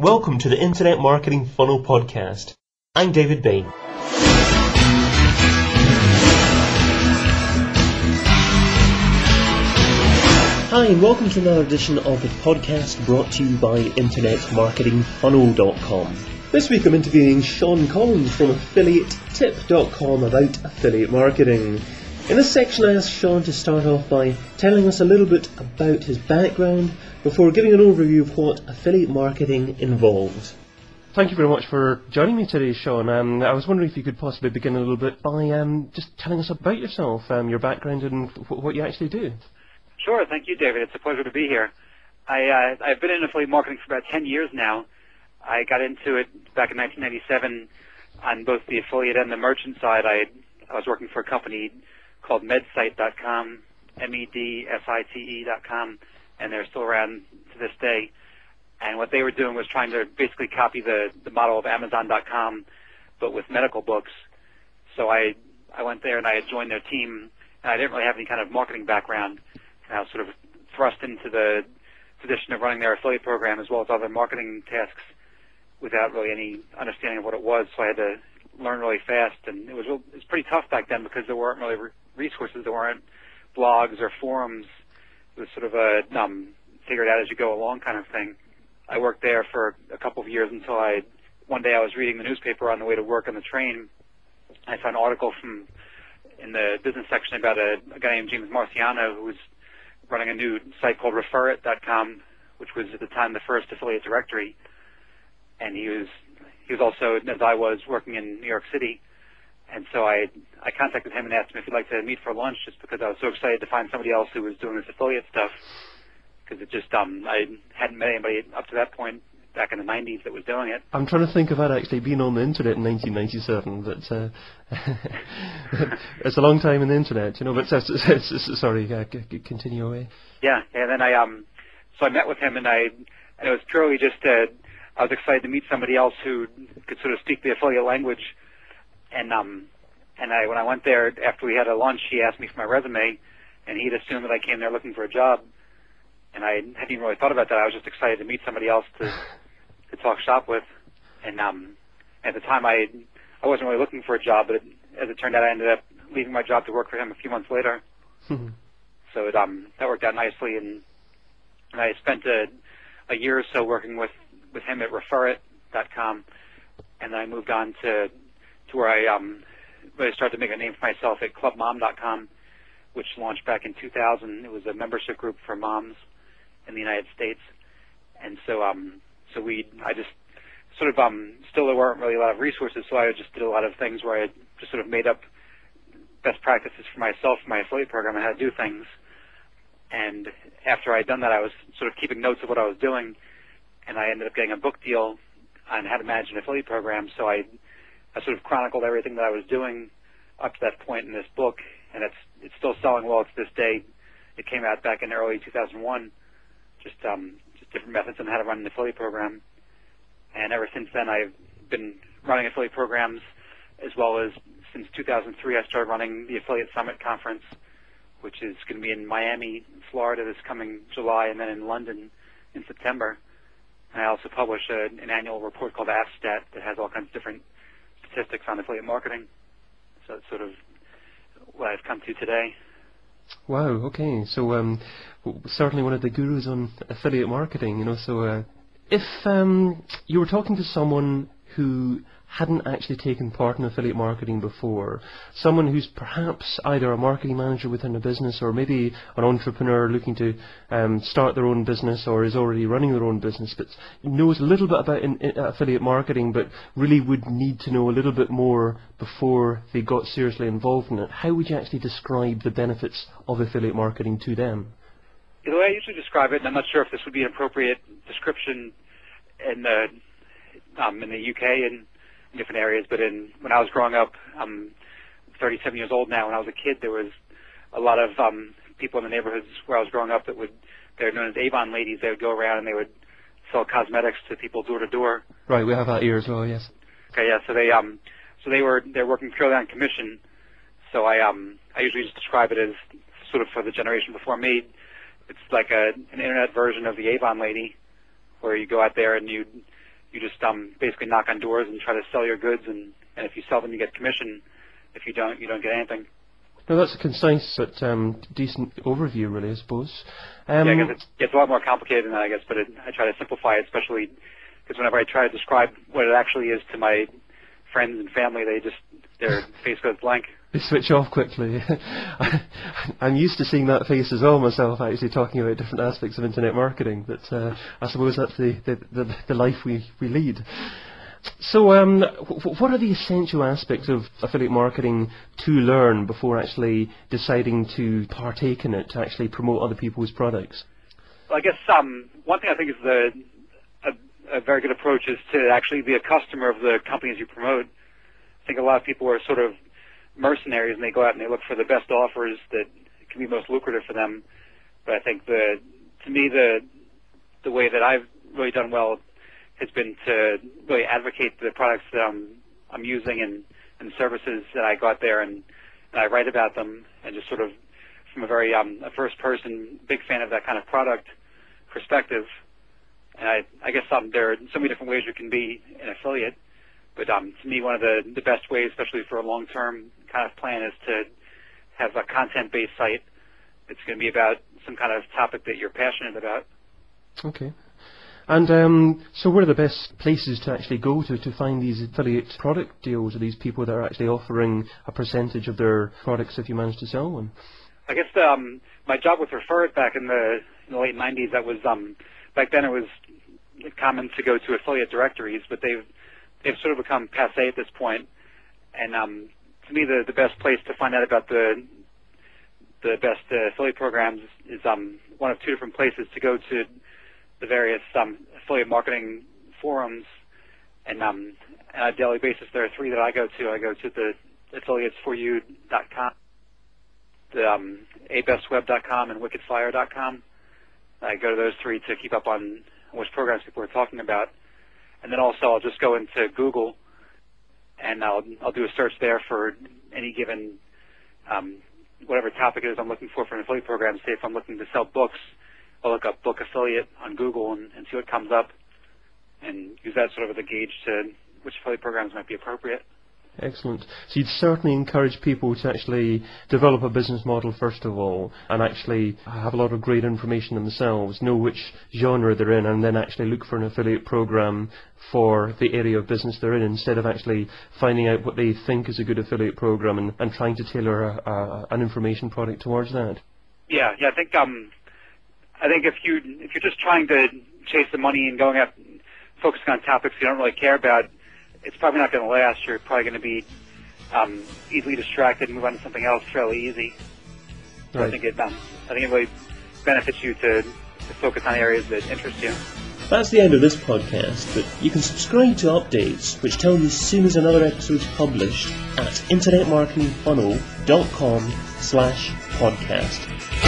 Welcome to the Internet Marketing Funnel Podcast. I'm David Bain. Hi, and welcome to another edition of the podcast brought to you by InternetMarketingFunnel.com. This week I'm interviewing Shawn Collins from AffiliateTip.com about affiliate marketing. In this section, I asked Shawn to start off by telling us a little bit about his background before giving an overview of what affiliate marketing involves. Thank you very much for joining me today, Shawn. Um, I was wondering if you could possibly begin a little bit by um, just telling us about yourself, um, your background, and w- what you actually do. Sure. Thank you, David. It's a pleasure to be here. I, uh, I've been in affiliate marketing for about 10 years now. I got into it back in 1997 on both the affiliate and the merchant side. I, I was working for a company called Medsite.com, M-E-D-S-I-T-E.com, and they're still around to this day. And what they were doing was trying to basically copy the, the model of Amazon.com, but with medical books. So I, I went there and I had joined their team, and I didn't really have any kind of marketing background. And I was sort of thrust into the position of running their affiliate program as well as other marketing tasks without really any understanding of what it was. So I had to learn really fast, and it was it was pretty tough back then because there weren't really resources. There weren't blogs or forums. It was sort of a um, figure it out as you go along kind of thing. I worked there for a couple of years until I one day I was reading the newspaper on the way to work on the train. I saw an article from in the business section about a, a guy named James Marciano who was running a new site called Referit.com, which was at the time the first affiliate directory. And he was he was also, as I was, working in New York City. And so I I contacted him and asked him if he'd like to meet for lunch, just because I was so excited to find somebody else who was doing this affiliate stuff. Because it just um I hadn't met anybody up to that point back in the 90s that was doing it. I'm trying to think of that actually being on the internet in 1997, but uh, it's a long time in the internet, you know. But uh, sorry, uh, continue away. Yeah, and then I um so I met with him and I and it was purely just uh, I was excited to meet somebody else who could sort of speak the affiliate language and um, and I when I went there after we had a lunch, he asked me for my resume, and he'd assumed that I came there looking for a job, and I hadn't even really thought about that. I was just excited to meet somebody else to to talk shop with, and um, at the time I I wasn't really looking for a job, but it, as it turned out, I ended up leaving my job to work for him a few months later. so it um that worked out nicely, and, and I spent a a year or so working with with him at Referit.com, and then I moved on to to where I um, really started to make a name for myself at ClubMom.com, which launched back in 2000. It was a membership group for moms in the United States, and so um, so we I just sort of um, still there weren't really a lot of resources, so I just did a lot of things where I just sort of made up best practices for myself for my affiliate program and how to do things. And after I'd done that, I was sort of keeping notes of what I was doing, and I ended up getting a book deal on how to manage an affiliate program. So I I sort of chronicled everything that I was doing up to that point in this book, and it's it's still selling well to this day. It came out back in early 2001, just um, just different methods on how to run an affiliate program. And ever since then, I've been running affiliate programs, as well as since 2003, I started running the Affiliate Summit Conference, which is going to be in Miami, Florida, this coming July, and then in London in September. And I also publish a, an annual report called AffStat that has all kinds of different statistics on affiliate marketing. So it's sort of what I've come to today. Wow. Okay. So um, certainly one of the gurus on affiliate marketing. You know. So uh, if um, you were talking to someone who hadn't actually taken part in affiliate marketing before, someone who's perhaps either a marketing manager within a business or maybe an entrepreneur looking to um, start their own business or is already running their own business but knows a little bit about in, in affiliate marketing but really would need to know a little bit more before they got seriously involved in it, how would you actually describe the benefits of affiliate marketing to them? The way I usually describe it, and I'm not sure if this would be an appropriate description in the um, in the UK and different areas. But in when I was growing up, I'm 37 years old now. When I was a kid, there was a lot of um, people in the neighborhoods where I was growing up that would they're known as Avon ladies. They would go around and they would sell cosmetics to people door to door. Right, we have that here as well. Yes. Okay, yeah. So they um so they were they're working purely on commission. So I um I usually just describe it as sort of for the generation before me. It's like a an internet version of the Avon lady, where you go out there and you you just um, basically knock on doors and try to sell your goods, and, and if you sell them, you get commission. If you don't, you don't get anything. No, that's a concise but um, decent overview, really, I suppose. Um, yeah, I guess it's, it's a lot more complicated than that, I guess, but it, I try to simplify it, especially because whenever I try to describe what it actually is to my friends and family, they just their face goes blank. They switch off quickly. I'm used to seeing that face as well myself, actually talking about different aspects of internet marketing. But uh, I suppose that's the, the, the, the life we, we lead. So, um, what are the essential aspects of affiliate marketing to learn before actually deciding to partake in it, to actually promote other people's products? Well, I guess um, one thing I think is the a, a, very good approach is to actually be a customer of the companies you promote. I think a lot of people are sort of mercenaries and they go out and they look for the best offers that can be most lucrative for them. But I think the to me the the way that I've really done well has been to really advocate the products that I'm I'm using and and services that I got there and, and I write about them and just sort of from a very um, a first person big fan of that kind of product perspective. And I I guess um, there are so many different ways you can be an affiliate. But um, to me, one of the, the best ways, especially for a long-term kind of plan, is to have a content-based site. It's going to be about some kind of topic that you're passionate about. Okay. And um, so, where are the best places to actually go to to find these affiliate product deals, or these people that are actually offering a percentage of their products if you manage to sell one? I guess um, my job with Referit back in the, in the late '90s, that was um, back then it was common to go to affiliate directories, but they've they've sort of become passe at this point. And um, to me, the the best place to find out about the the best uh, affiliate programs is um, one of two different places to go to the various um, affiliate marketing forums, and um, on a daily basis, there are three that I go to. I go to the affiliates4u.com, the um, abestweb.com, and wickedfire.com. I go to those three to keep up on which programs people are talking about, and then also I'll just go into Google and I'll I'll do a search there for any given um, whatever topic it is I'm looking for for an affiliate program. Say if I'm looking to sell books, I'll look up book affiliate on Google and, and see what comes up and use that sort of as a gauge to which affiliate programs might be appropriate. Excellent. So you'd certainly encourage people to actually develop a business model first of all and actually have a lot of great information themselves, know which genre they're in and then actually look for an affiliate program for the area of business they're in instead of actually finding out what they think is a good affiliate program and, and trying to tailor a, a, an information product towards that. Yeah, yeah, I think um, I think if you if you're just trying to chase the money and going up, focusing on topics you don't really care about, it's probably not going to last. You're probably going to be um, easily distracted and move on to something else fairly easy. So right. I think it um, I think it really benefits you to, to focus on areas that interest you. That's the end of this podcast, but you can subscribe to updates which tell you as soon as another episode is published at internetmarketingfunnel.com slash podcast.